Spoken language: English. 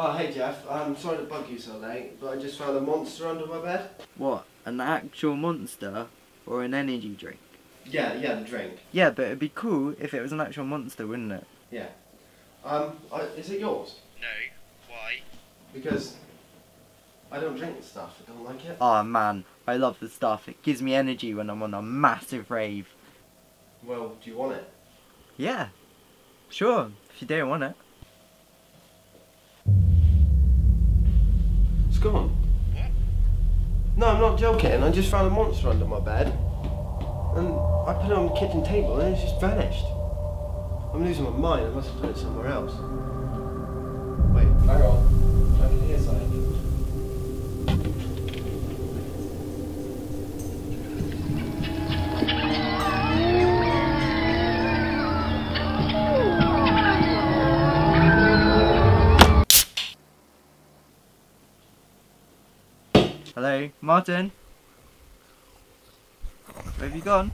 Oh, hey Jeff. I'm sorry to bug you so late, but I just found a monster under my bed. What? An actual monster or an energy drink? Yeah, yeah, the drink. Yeah, but it'd be cool if it was an actual monster, wouldn't it? Yeah. Um, I, is it yours? No. Why? Because I don't drink the stuff. I don't like it. Oh man, I love the stuff. It gives me energy when I'm on a massive rave. Well, do you want it? Yeah, sure, if you don't want it. I'm not joking. I just found a monster under my bed. And I put it on the kitchen table and it's just vanished. I'm losing my mind. I must have put it somewhere else. Wait, on. I can hear something. Hello, Martin? Where have you gone?